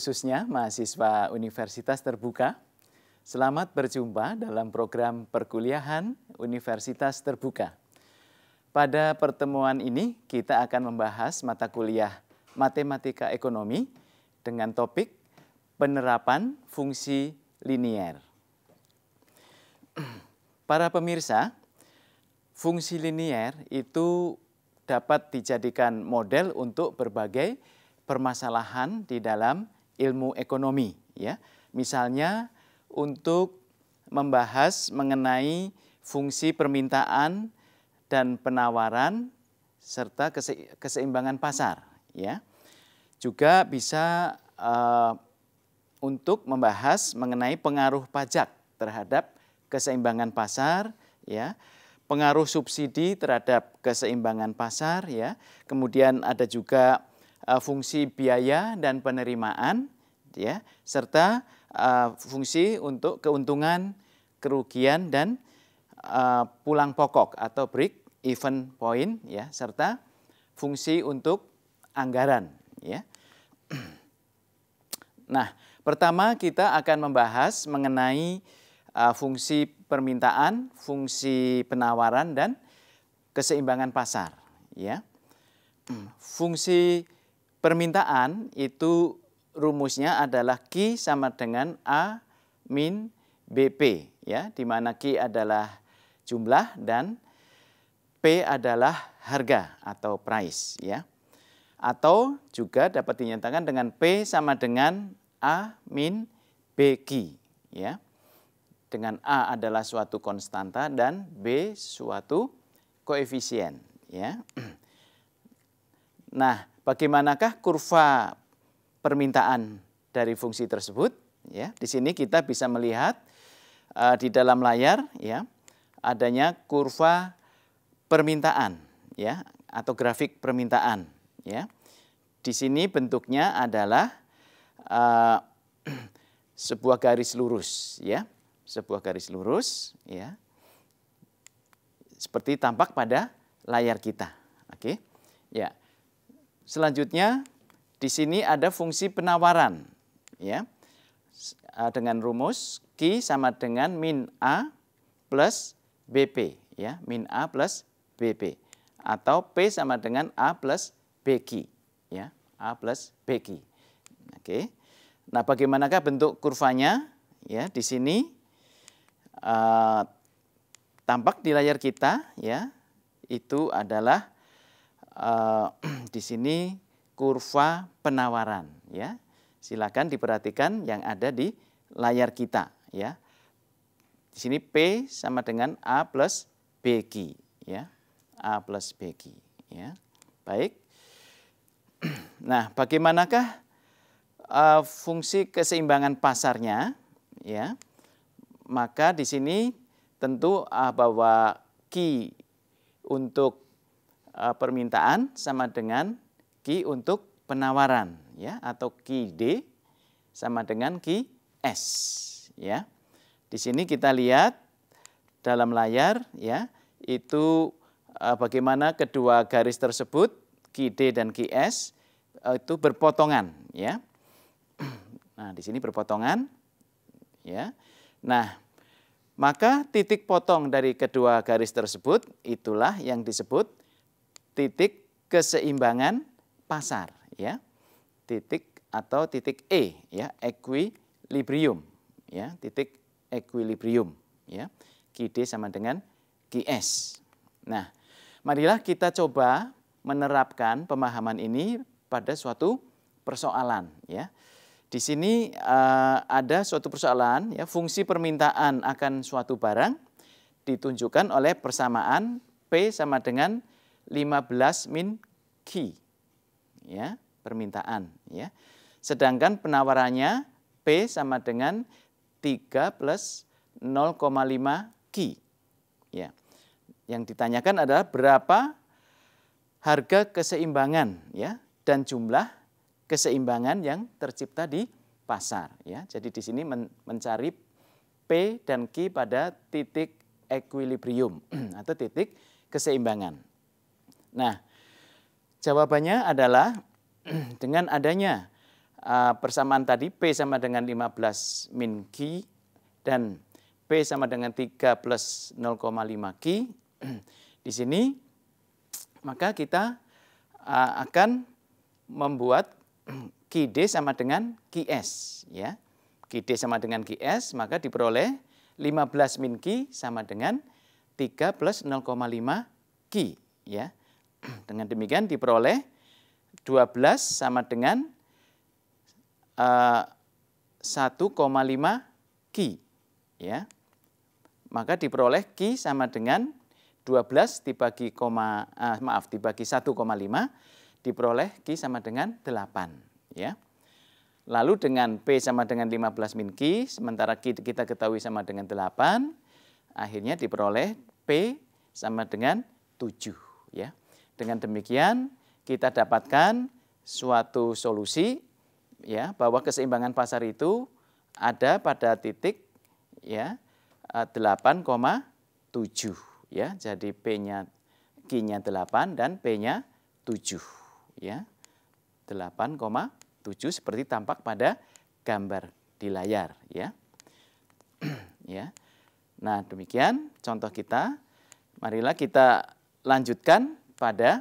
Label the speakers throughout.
Speaker 1: khususnya mahasiswa Universitas Terbuka, selamat berjumpa dalam program perkuliahan Universitas Terbuka. Pada pertemuan ini, kita akan membahas mata kuliah Matematika Ekonomi dengan topik penerapan fungsi linier. Para pemirsa, fungsi linier itu dapat dijadikan model untuk berbagai permasalahan di dalam ilmu ekonomi ya. Misalnya untuk membahas mengenai fungsi permintaan dan penawaran serta keseimbangan pasar ya. Juga bisa uh, untuk membahas mengenai pengaruh pajak terhadap keseimbangan pasar ya pengaruh subsidi terhadap keseimbangan pasar ya kemudian ada juga uh, fungsi biaya dan penerimaan ya serta uh, fungsi untuk keuntungan, kerugian dan uh, pulang pokok atau break even point ya serta fungsi untuk anggaran ya. Nah, pertama kita akan membahas mengenai uh, fungsi permintaan, fungsi penawaran dan keseimbangan pasar ya. Fungsi permintaan itu rumusnya adalah Q sama dengan A min BP ya di mana Q adalah jumlah dan P adalah harga atau price ya. Atau juga dapat dinyatakan dengan P sama dengan A min BQ ya. Dengan A adalah suatu konstanta dan B suatu koefisien ya. Nah, bagaimanakah kurva permintaan dari fungsi tersebut? Ya, di sini kita bisa melihat uh, di dalam layar ya adanya kurva permintaan ya atau grafik permintaan ya. Di sini bentuknya adalah uh, sebuah garis lurus ya, sebuah garis lurus ya. Seperti tampak pada layar kita. Oke. Ya. Selanjutnya di sini ada fungsi penawaran ya. Dengan rumus Q sama dengan min A plus BP ya, min A plus BP atau P sama dengan A plus BQ ya, A plus BQ. Oke. Nah, bagaimanakah bentuk kurvanya? Ya, di sini uh, tampak di layar kita ya, itu adalah uh, di sini kurva penawaran ya. Silakan diperhatikan yang ada di layar kita ya. Di sini P sama dengan A plus BQ ya. A plus BQ ya. Baik. Nah, bagaimanakah uh, fungsi keseimbangan pasarnya ya? Maka di sini tentu uh, bahwa Q untuk permintaan sama dengan Q untuk penawaran ya atau D sama dengan S ya. Di sini kita lihat dalam layar ya itu uh, bagaimana kedua garis tersebut D dan S uh, itu berpotongan ya. Nah, di sini berpotongan ya. Nah, maka titik potong dari kedua garis tersebut itulah yang disebut titik keseimbangan pasar ya. Titik atau titik E ya, equilibrium ya, titik equilibrium ya. QD sama dengan QS. Nah, marilah kita coba menerapkan pemahaman ini pada suatu persoalan ya. Di sini uh, ada suatu persoalan ya, fungsi permintaan akan suatu barang ditunjukkan oleh persamaan P sama dengan 15 min Q. Ya, permintaan ya. Sedangkan penawarannya P sama dengan 3 plus 0,5 Ki. Ya. Yang ditanyakan adalah berapa harga keseimbangan ya dan jumlah keseimbangan yang tercipta di pasar ya. Jadi di sini men mencari P dan Q pada titik equilibrium atau titik keseimbangan. Nah, jawabannya adalah dengan adanya uh, persamaan tadi P sama dengan 15 min Q dan P sama dengan 3 plus 0,5 Q. Di sini maka kita uh, akan membuat QD sama dengan QS ya. QD sama dengan QS maka diperoleh 15 min Q sama dengan 3 plus 0,5 Q ya. Dengan demikian diperoleh 12 sama dengan uh, 1,5 Q ya. Maka diperoleh Q sama dengan 12 dibagi koma, uh, maaf dibagi 1,5 diperoleh Q sama dengan 8 ya. Lalu dengan P sama dengan 15 min Q, sementara Q kita ketahui sama dengan 8, akhirnya diperoleh P sama dengan 7 ya. Dengan demikian kita dapatkan suatu solusi ya bahwa keseimbangan pasar itu ada pada titik ya 8,7 ya. Jadi P-nya Q-nya 8 dan P-nya 7 ya. 8,7 seperti tampak pada gambar di layar ya. ya. Nah, demikian contoh kita. Marilah kita lanjutkan pada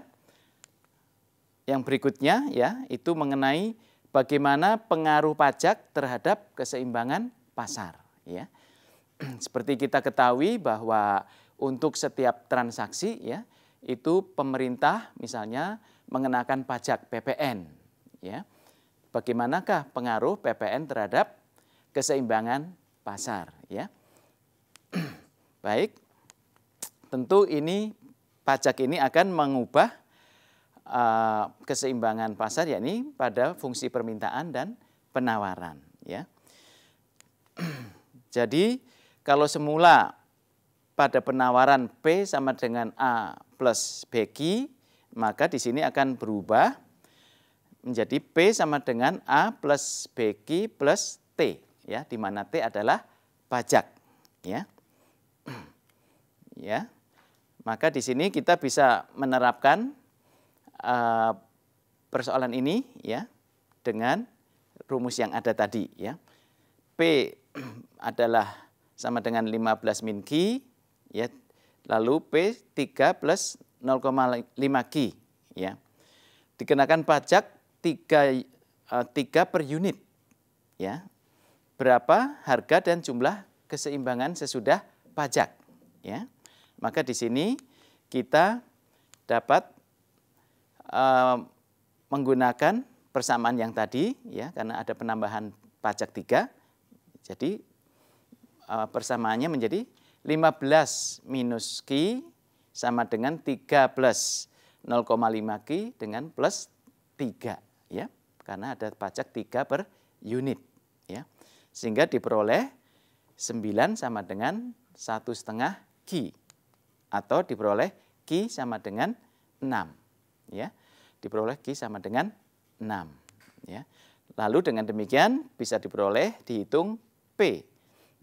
Speaker 1: yang berikutnya ya, itu mengenai bagaimana pengaruh pajak terhadap keseimbangan pasar ya. Seperti kita ketahui bahwa untuk setiap transaksi ya, itu pemerintah misalnya mengenakan pajak PPN ya. Bagaimanakah pengaruh PPN terhadap keseimbangan pasar ya? Baik. Tentu ini pajak ini akan mengubah uh, keseimbangan pasar yakni pada fungsi permintaan dan penawaran ya. Jadi kalau semula pada penawaran P sama dengan A plus BQ maka di sini akan berubah menjadi P sama dengan A plus BQ plus T ya di mana T adalah pajak ya. ya. Maka di sini kita bisa menerapkan uh, persoalan ini ya dengan rumus yang ada tadi ya. P adalah sama dengan 15 min Q ya. Lalu P 3 plus 0,5 Q ya. Dikenakan pajak 3 uh, 3 per unit ya. Berapa harga dan jumlah keseimbangan sesudah pajak ya. Maka di sini kita dapat uh, menggunakan persamaan yang tadi ya karena ada penambahan pajak tiga. Jadi uh, persamaannya menjadi 15 minus Q sama dengan 3 plus 0,5 Q dengan plus 3 ya. Karena ada pajak 3 per unit ya. Sehingga diperoleh 9 sama dengan satu setengah Q atau diperoleh Q sama dengan 6 ya. Diperoleh Q sama dengan 6 ya. Lalu dengan demikian bisa diperoleh dihitung P.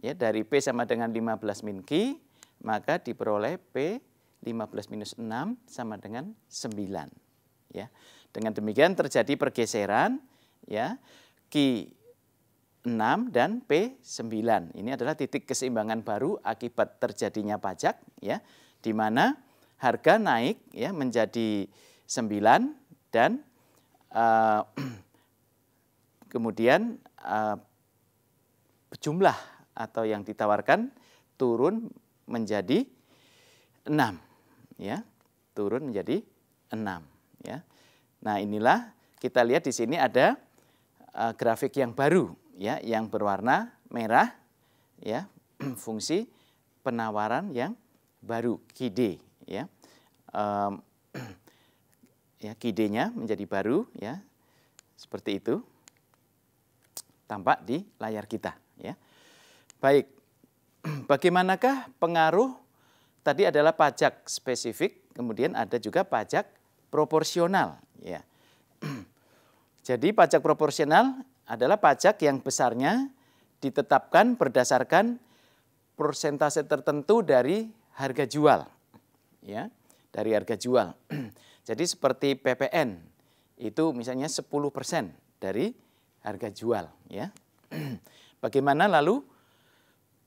Speaker 1: Ya, dari P sama dengan 15 min Q, maka diperoleh P 15 minus 6 sama dengan 9. Ya. Dengan demikian terjadi pergeseran ya. Q 6 dan P9. Ini adalah titik keseimbangan baru akibat terjadinya pajak ya di mana harga naik ya menjadi 9 dan uh, kemudian uh, jumlah atau yang ditawarkan turun menjadi 6 ya turun menjadi 6 ya. Nah inilah kita lihat di sini ada uh, grafik yang baru ya yang berwarna merah ya fungsi penawaran yang baru KID ya. Um, ya KID-nya menjadi baru ya. Seperti itu. tampak di layar kita ya. Baik. Bagaimanakah pengaruh tadi adalah pajak spesifik, kemudian ada juga pajak proporsional ya. Jadi pajak proporsional adalah pajak yang besarnya ditetapkan berdasarkan persentase tertentu dari harga jual. Ya, dari harga jual. Jadi seperti PPN itu misalnya 10% dari harga jual, ya. Bagaimana lalu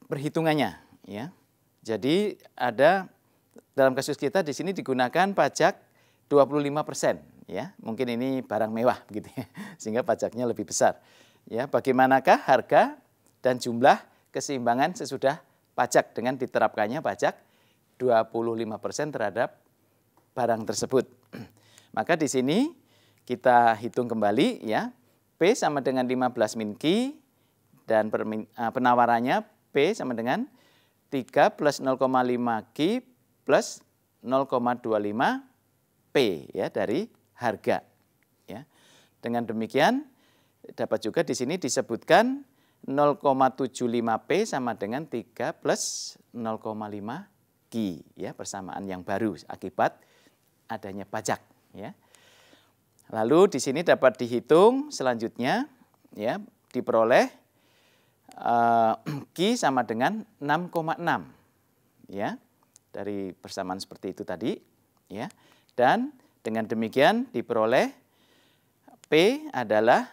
Speaker 1: perhitungannya, ya? Jadi ada dalam kasus kita di sini digunakan pajak 25%, ya. Mungkin ini barang mewah gitu ya, sehingga pajaknya lebih besar. Ya, bagaimanakah harga dan jumlah keseimbangan sesudah pajak dengan diterapkannya pajak 25% terhadap barang tersebut. Maka di sini kita hitung kembali ya. P sama dengan 15 min Q dan eh, penawarannya P sama dengan 3 plus 0,5 Q plus 0,25 P ya dari harga. Ya. Dengan demikian dapat juga di sini disebutkan 0,75P sama dengan 3 plus 0,5 Q ya persamaan yang baru akibat adanya pajak ya. Lalu di sini dapat dihitung selanjutnya ya diperoleh uh, Q sama dengan 6,6 ya dari persamaan seperti itu tadi ya. Dan dengan demikian diperoleh P adalah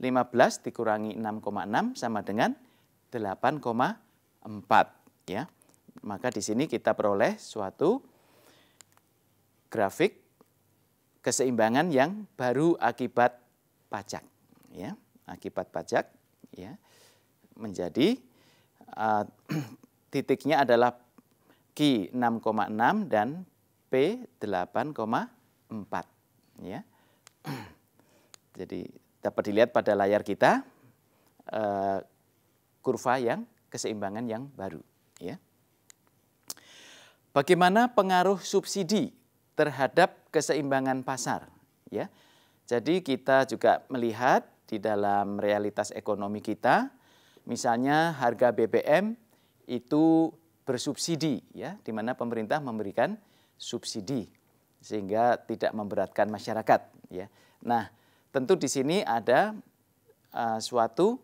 Speaker 1: 15 dikurangi 6,6 sama dengan 8,4 ya. Maka di sini kita peroleh suatu grafik keseimbangan yang baru akibat pajak ya. Akibat pajak ya. Menjadi uh, titiknya adalah Q 6,6 dan P 8,4 ya. Jadi dapat dilihat pada layar kita uh, kurva yang keseimbangan yang baru. Ya. Bagaimana pengaruh subsidi terhadap keseimbangan pasar? Ya, jadi kita juga melihat di dalam realitas ekonomi kita, misalnya harga BBM itu bersubsidi, ya, di mana pemerintah memberikan subsidi sehingga tidak memberatkan masyarakat. Ya, nah tentu di sini ada uh, suatu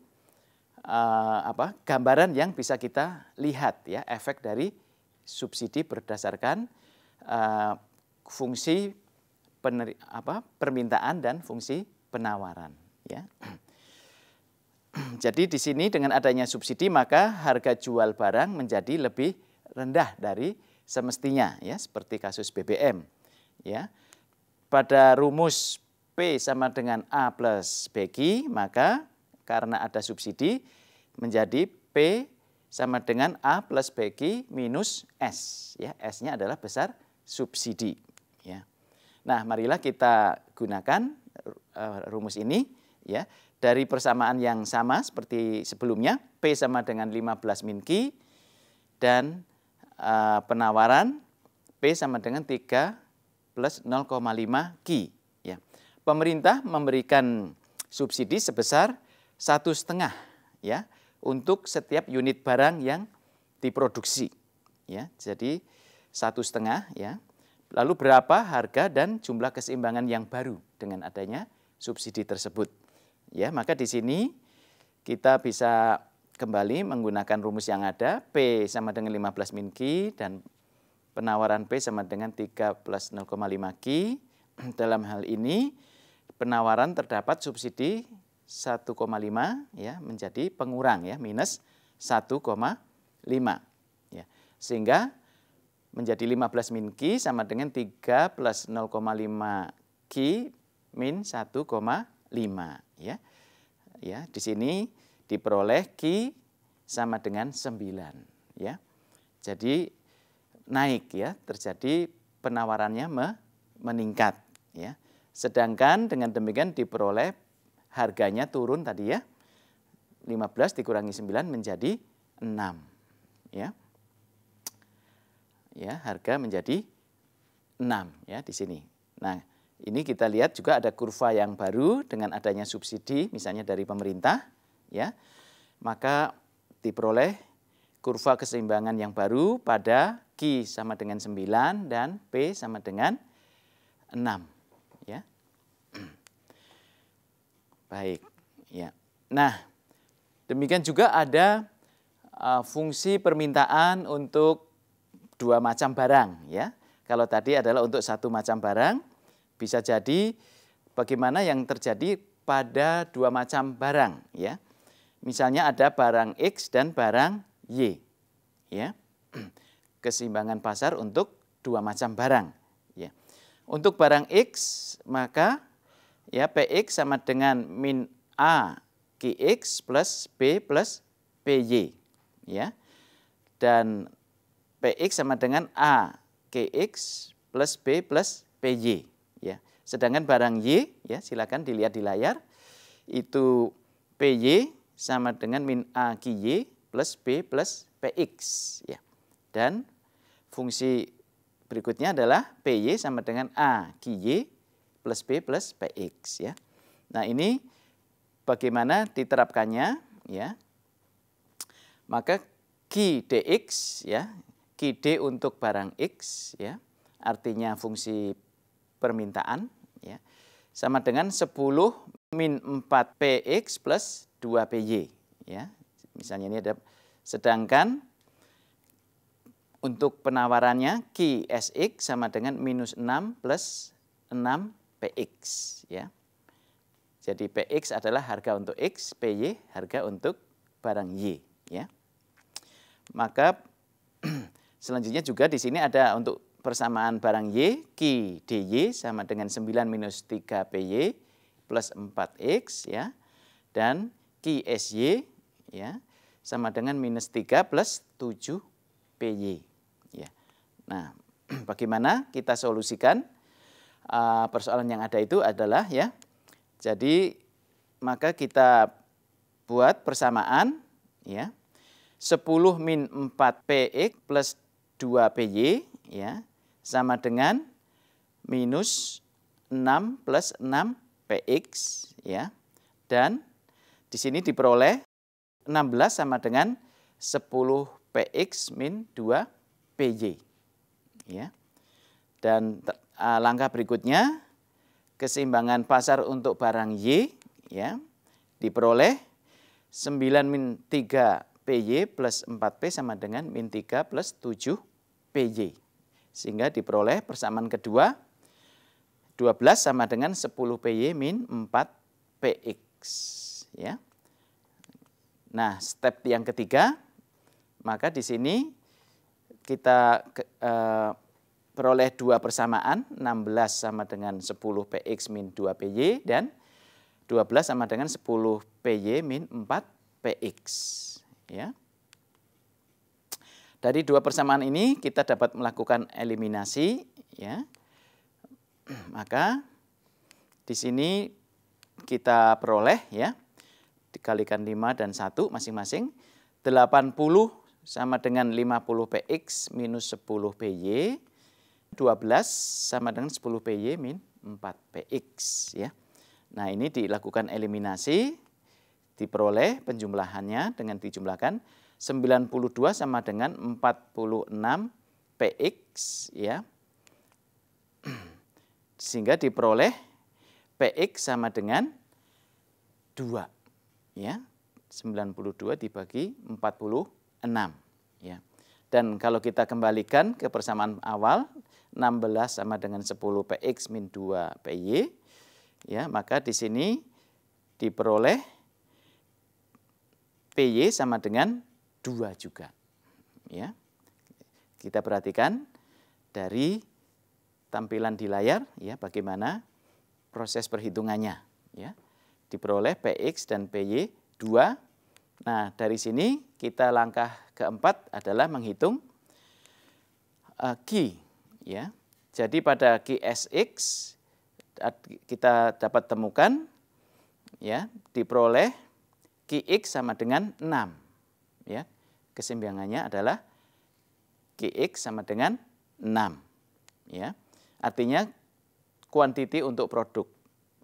Speaker 1: uh, apa gambaran yang bisa kita lihat ya efek dari subsidi berdasarkan uh, fungsi peneri, apa permintaan dan fungsi penawaran ya. Jadi di sini dengan adanya subsidi maka harga jual barang menjadi lebih rendah dari semestinya ya seperti kasus BBM ya. Pada rumus P sama dengan A plus BQ, maka karena ada subsidi menjadi P sama dengan A plus BQ minus S. Ya, S-nya adalah besar subsidi. Ya. Nah, marilah kita gunakan uh, rumus ini ya dari persamaan yang sama seperti sebelumnya P sama dengan 15 min Q dan uh, penawaran P sama dengan 3 plus 0,5 Q pemerintah memberikan subsidi sebesar satu setengah ya untuk setiap unit barang yang diproduksi ya. Jadi satu setengah ya. Lalu berapa harga dan jumlah keseimbangan yang baru dengan adanya subsidi tersebut ya. Maka di sini kita bisa kembali menggunakan rumus yang ada P sama dengan 15 min Q dan penawaran P sama dengan 3 plus 0,5 Q. Dalam hal ini penawaran terdapat subsidi 1,5 ya menjadi pengurang ya minus 1,5 ya. Sehingga menjadi 15 min Q sama dengan 3 plus 0,5 Q min 1,5 ya. Ya, di sini diperoleh Q sama dengan 9 ya. Jadi naik ya, terjadi penawarannya meningkat ya. Sedangkan dengan demikian diperoleh harganya turun tadi ya. 15 dikurangi 9 menjadi 6. Ya. Ya, harga menjadi 6 ya di sini. Nah, Ini kita lihat juga ada kurva yang baru dengan adanya subsidi misalnya dari pemerintah ya. Maka diperoleh kurva keseimbangan yang baru pada Q sama dengan 9 dan P sama dengan 6 ya. Baik, ya. Nah, demikian juga ada uh, fungsi permintaan untuk dua macam barang ya. Kalau tadi adalah untuk satu macam barang, bisa jadi bagaimana yang terjadi pada dua macam barang ya. Misalnya ada barang X dan barang Y. Ya. Keseimbangan pasar untuk dua macam barang ya. Untuk barang X maka ya PX sama dengan min A QX plus B plus PY ya. Dan PX sama dengan A QX plus B plus PY ya. Sedangkan barang Y ya silakan dilihat di layar itu PY sama dengan min A Y plus B plus PX ya. Dan fungsi berikutnya adalah PY sama dengan A Y plus B plus PX ya. Nah, ini bagaimana diterapkannya ya. Maka Q DX ya, Q D untuk barang X ya, artinya fungsi permintaan ya sama dengan 10 min 4 PX plus 2 PY ya. Misalnya ini ada sedangkan untuk penawarannya QSX sama dengan minus 6 plus 6 PX ya. Jadi PX adalah harga untuk X, PY harga untuk barang Y ya. Maka selanjutnya juga di sini ada untuk persamaan barang Y, Q DY sama dengan 9 minus 3 PY plus 4X ya. Dan Q SY ya sama dengan minus 3 plus 7 PY ya. Nah, bagaimana kita solusikan uh, persoalan yang ada itu adalah ya. Jadi maka kita buat persamaan ya. 10 min 4 PX plus 2 PY ya sama dengan minus 6 plus 6 PX ya. Dan di sini diperoleh 16 sama dengan 10 PX min 2 PY. Ya. Dan uh, langkah berikutnya keseimbangan pasar untuk barang Y ya diperoleh 9 min 3 PY plus 4P sama dengan min 3 plus 7 PY. Sehingga diperoleh persamaan kedua 12 sama dengan 10 PY min 4 PX. Ya. Nah, step yang ketiga, maka di sini kita eh, peroleh dua persamaan, 16 sama dengan 10 PX min 2 PY dan 12 sama dengan 10 PY min 4 PX. Ya. Dari dua persamaan ini kita dapat melakukan eliminasi ya. Maka di sini kita peroleh ya dikalikan 5 dan 1 masing-masing 80 sama dengan 50 PX minus 10 PY 12 sama dengan 10 PY min 4 PX ya. Nah, ini dilakukan eliminasi diperoleh penjumlahannya dengan dijumlahkan 92 sama dengan 46 PX ya. Sehingga diperoleh PX sama dengan 2 ya. 92 dibagi 46 ya. Dan kalau kita kembalikan ke persamaan awal 16 sama dengan 10 PX min 2 PY ya, maka di sini diperoleh PY sama dengan dua juga. Ya. Kita perhatikan dari tampilan di layar ya bagaimana proses perhitungannya ya. Diperoleh PX dan PY 2. Nah, dari sini kita langkah keempat adalah menghitung uh, Q ya. Jadi pada QSX kita dapat temukan ya diperoleh QX sama dengan 6 ya keseimbangannya adalah Gx sama dengan 6. Ya. Artinya kuantiti untuk produk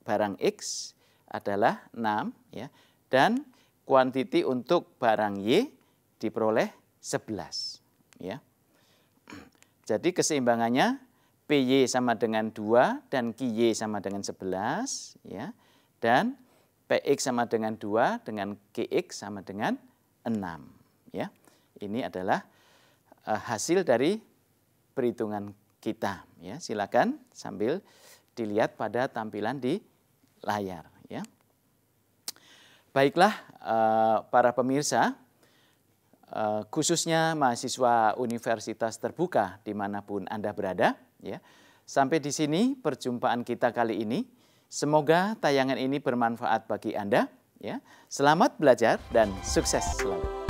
Speaker 1: barang X adalah 6 ya dan kuantiti untuk barang Y diperoleh 11 ya. Jadi keseimbangannya PY sama dengan 2 dan QY sama dengan 11 ya. Dan PX sama dengan 2 dengan QX sama dengan 6 ya. Ini adalah uh, hasil dari perhitungan kita ya. Silakan sambil dilihat pada tampilan di layar ya. Baiklah uh, para pemirsa, khususnya mahasiswa universitas terbuka di mana pun Anda berada, ya. Sampai di sini perjumpaan kita kali ini. Semoga tayangan ini bermanfaat bagi Anda. Ya. Selamat belajar dan sukses selalu.